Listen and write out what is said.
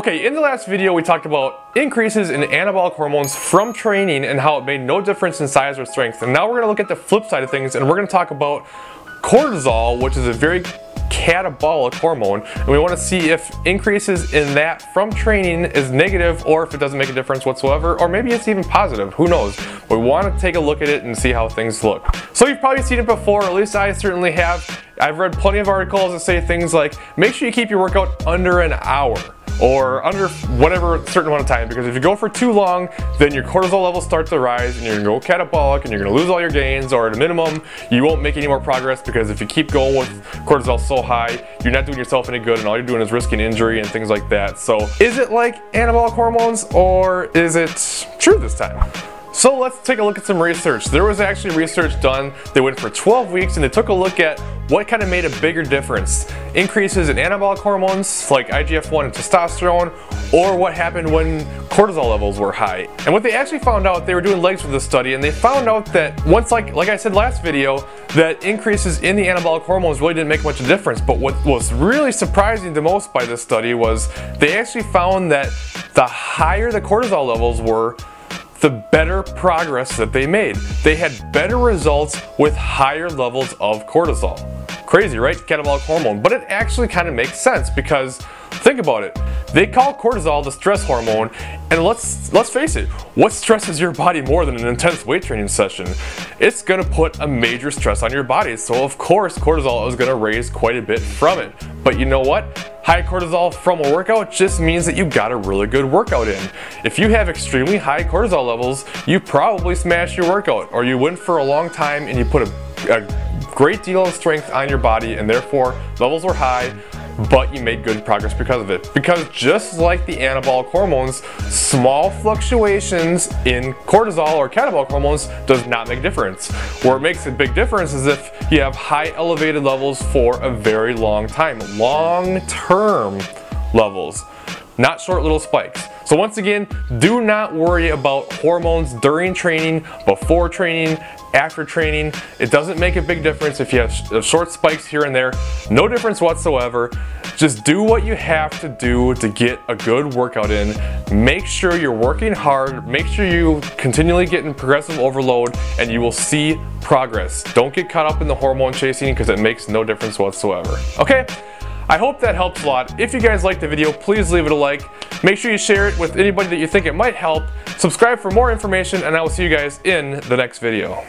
Okay, in the last video we talked about increases in anabolic hormones from training and how it made no difference in size or strength. And now we're going to look at the flip side of things and we're going to talk about cortisol, which is a very catabolic hormone. And we want to see if increases in that from training is negative or if it doesn't make a difference whatsoever or maybe it's even positive. Who knows? We want to take a look at it and see how things look. So you've probably seen it before at least I certainly have. I've read plenty of articles that say things like make sure you keep your workout under an hour or under whatever certain amount of time because if you go for too long then your cortisol levels start to rise and you're gonna go catabolic and you're gonna lose all your gains or at a minimum you won't make any more progress because if you keep going with cortisol so high you're not doing yourself any good and all you're doing is risking injury and things like that so is it like anabolic hormones or is it true this time? So let's take a look at some research. There was actually research done. They went for 12 weeks and they took a look at what kind of made a bigger difference. Increases in anabolic hormones like IGF-1 and testosterone or what happened when cortisol levels were high. And what they actually found out, they were doing legs with this study and they found out that once like, like I said last video, that increases in the anabolic hormones really didn't make much of a difference. But what was really surprising the most by this study was they actually found that the higher the cortisol levels were, the better progress that they made. They had better results with higher levels of cortisol. Crazy, right? Catabolic hormone. But it actually kind of makes sense because think about it. They call cortisol the stress hormone, and let's let's face it, what stresses your body more than an intense weight training session? It's gonna put a major stress on your body, so of course cortisol is gonna raise quite a bit from it. But you know what? High cortisol from a workout just means that you got a really good workout in. If you have extremely high cortisol levels, you probably smashed your workout or you went for a long time and you put a, a great deal of strength on your body and therefore levels were high, but you made good progress because of it. Because just like the anabolic hormones, small fluctuations in cortisol or catabolic hormones does not make a difference. Where it makes a big difference is if you have high elevated levels for a very long time, long-term levels, not short little spikes. So once again, do not worry about hormones during training, before training, after training. It doesn't make a big difference if you have uh, short spikes here and there. No difference whatsoever. Just do what you have to do to get a good workout in. Make sure you're working hard. Make sure you continually get in progressive overload and you will see progress. Don't get caught up in the hormone chasing because it makes no difference whatsoever. Okay? I hope that helps a lot. If you guys liked the video, please leave it a like. Make sure you share it with anybody that you think it might help. Subscribe for more information and I will see you guys in the next video.